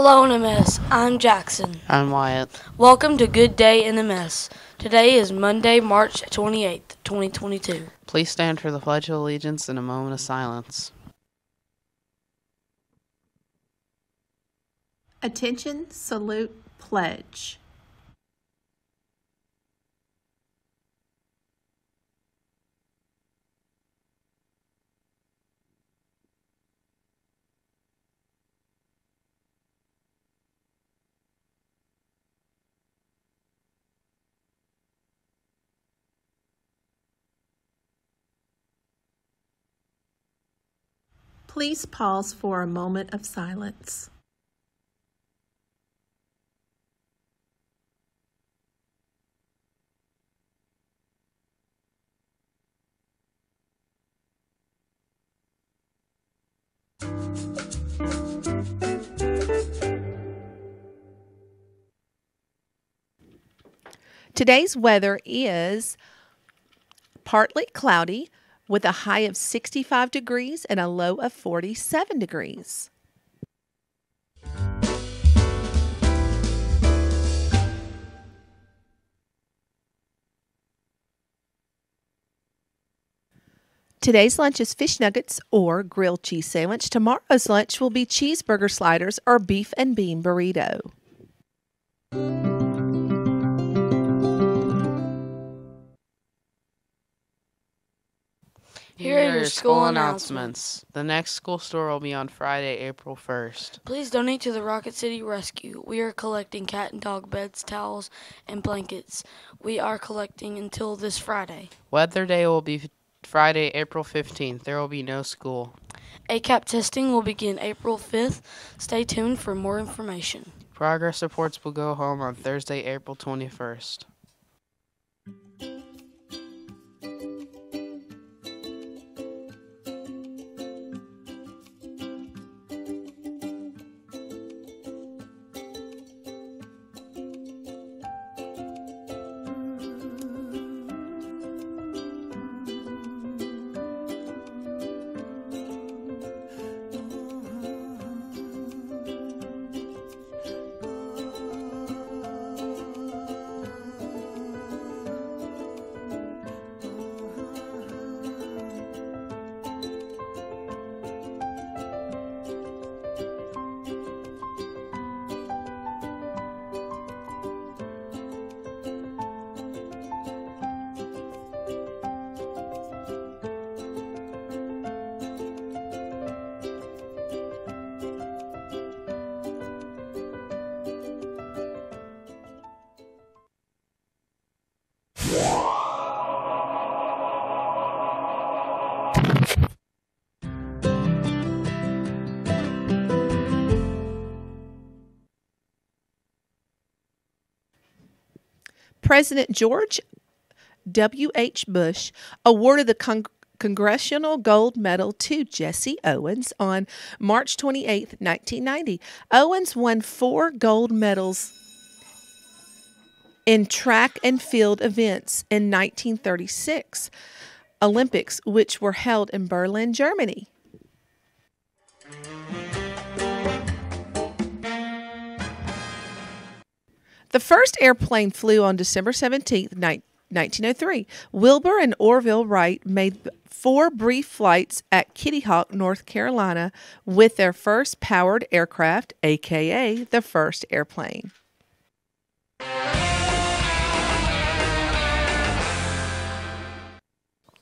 Hello, NMS. I'm Jackson. I'm Wyatt. Welcome to Good Day in NMS. Today is Monday, March 28th, 2022. Please stand for the Pledge of Allegiance in a moment of silence. Attention, salute, pledge. Please pause for a moment of silence. Today's weather is partly cloudy with a high of 65 degrees and a low of 47 degrees. Today's lunch is fish nuggets or grilled cheese sandwich. Tomorrow's lunch will be cheeseburger sliders or beef and bean burrito. Here are your school announcements. The next school store will be on Friday, April 1st. Please donate to the Rocket City Rescue. We are collecting cat and dog beds, towels, and blankets. We are collecting until this Friday. Weather Day will be Friday, April 15th. There will be no school. ACAP testing will begin April 5th. Stay tuned for more information. Progress reports will go home on Thursday, April 21st. President George W.H. Bush awarded the Cong- Congressional Gold Medal to Jesse Owens on March 28, 1990. Owens won four gold medals in track and field events in 1936 Olympics, which were held in Berlin, Germany. The first airplane flew on December 17th, 1903. Wilbur and Orville Wright made four brief flights at Kitty Hawk, North Carolina, with their first powered aircraft, aka the first airplane.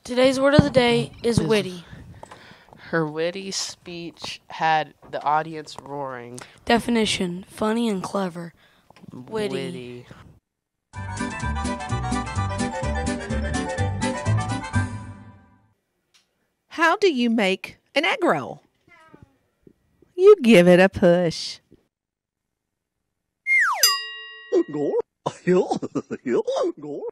Today's word of the day is witty. Her witty speech had the audience roaring. Definition funny and clever. Witty. Witty. How do you make an egg roll? You give it a push. Gore. Gore.